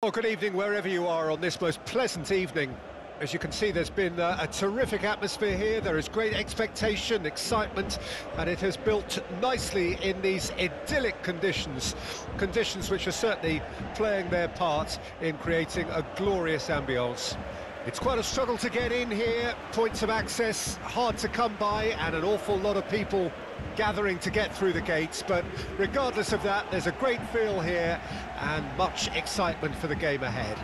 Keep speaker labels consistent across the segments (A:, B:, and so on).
A: Well, good evening wherever you are on this most pleasant evening. As you can see, there's been uh, a terrific atmosphere here. There is great expectation, excitement, and it has built nicely in these idyllic conditions. Conditions which are certainly playing their part in creating a glorious ambience. It's quite a struggle to get in here, points of access hard to come by, and an awful lot of people gathering to get through the gates, but regardless of that, there's a great feel here and much excitement for the game ahead.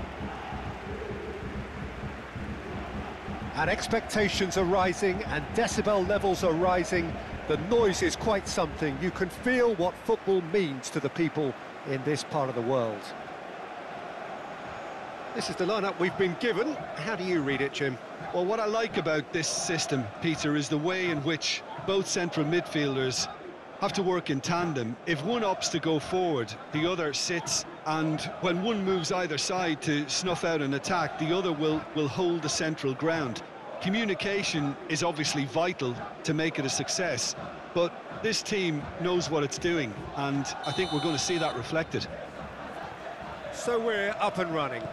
A: And expectations are rising and decibel levels are rising. The noise is quite something. You can feel what football means to the people in this part of the world. This is the lineup we've been given. How do you read it, Jim?
B: Well, what I like about this system, Peter, is the way in which both central midfielders have to work in tandem. If one opts to go forward, the other sits, and when one moves either side to snuff out an attack, the other will, will hold the central ground. Communication is obviously vital to make it a success, but this team knows what it's doing, and I think we're going to see that reflected.
A: So we're up and running.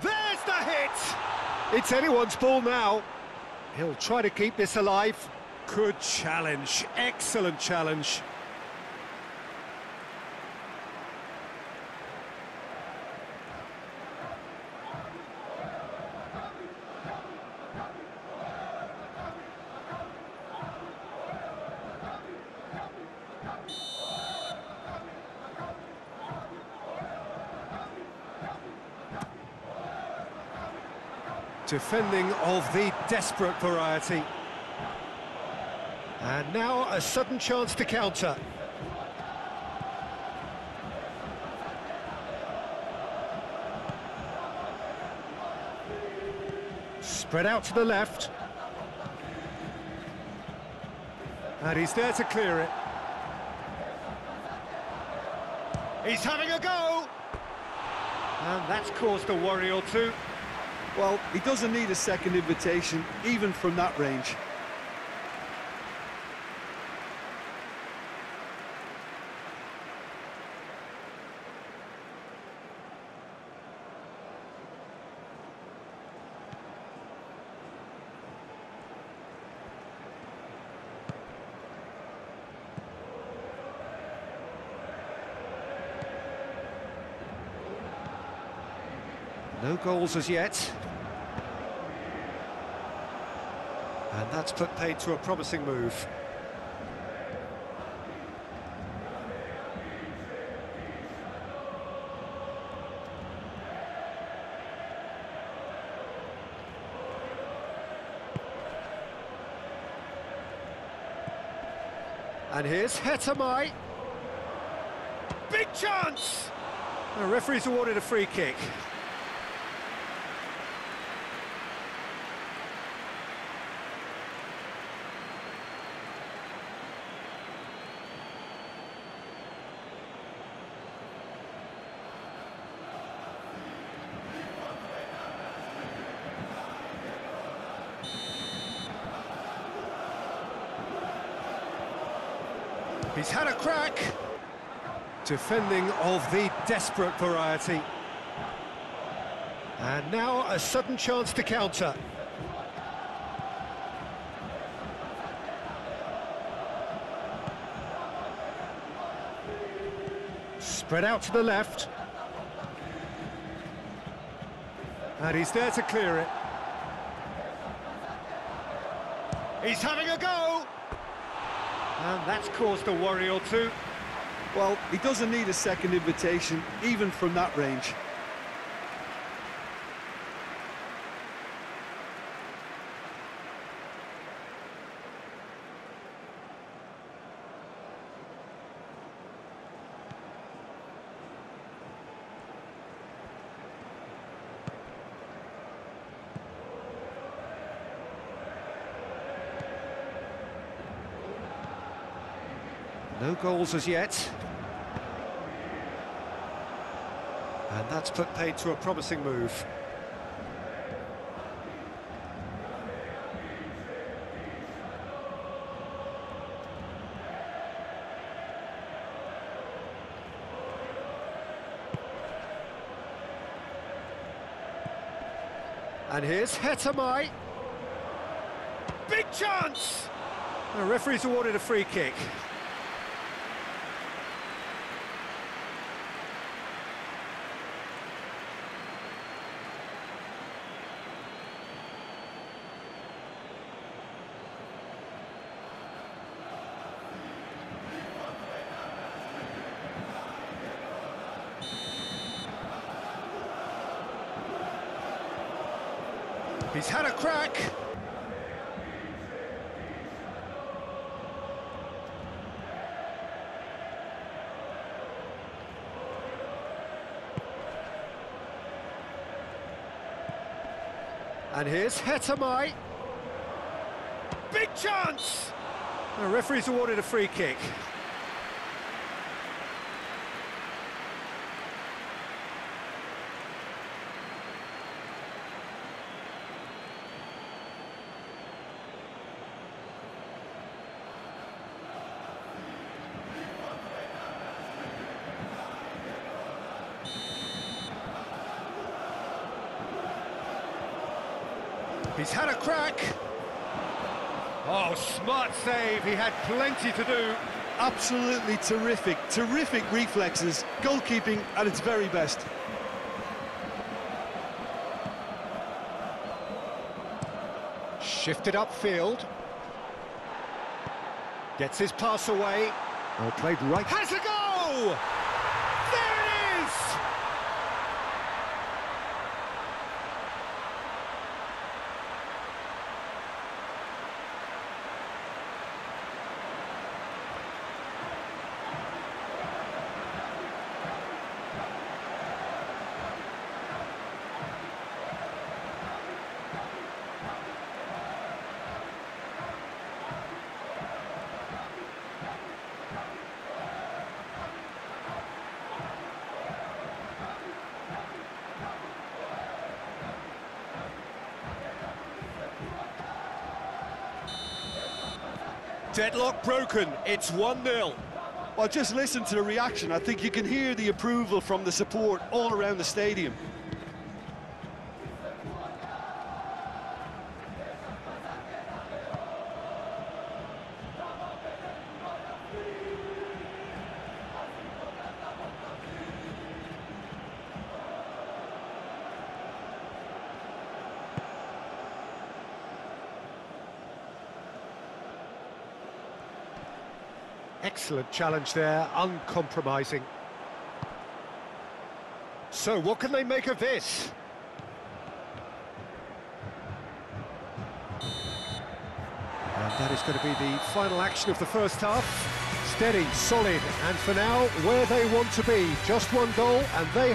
A: There's the hit! It's anyone's ball now. He'll try to keep this alive. Good challenge, excellent challenge. Defending of the desperate variety. And now a sudden chance to counter. Spread out to the left. And he's there to clear it. He's having a go! And that's caused a worry or two.
B: Well, he doesn't need a second invitation, even from that range.
A: No goals as yet. And that's put paid to a promising move. And here's Hetamai. Big chance! The referee's awarded a free kick. He's had a crack. Defending of the desperate variety. And now a sudden chance to counter. Spread out to the left. And he's there to clear it. He's having a go! And that's caused a worry or two.
B: Well, he doesn't need a second invitation, even from that range.
A: No goals as yet. And that's put paid to a promising move. And here's Hetamai. Big chance! The referee's awarded a free kick. He's had a crack. And here's Hetamai. Big chance! The referee's awarded a free kick. He's had a crack. Oh, smart save. He had plenty to do.
B: Absolutely terrific, terrific reflexes, goalkeeping at its very best.
A: Shifted upfield. Gets his pass away. Oh, played right. Has a go! There it is! Deadlock broken. It's 1-0.
B: Well, just listen to the reaction. I think you can hear the approval from the support all around the stadium.
A: Excellent challenge there, uncompromising. So, what can they make of this? And that is going to be the final action of the first half. Steady, solid, and for now, where they want to be. Just one goal, and they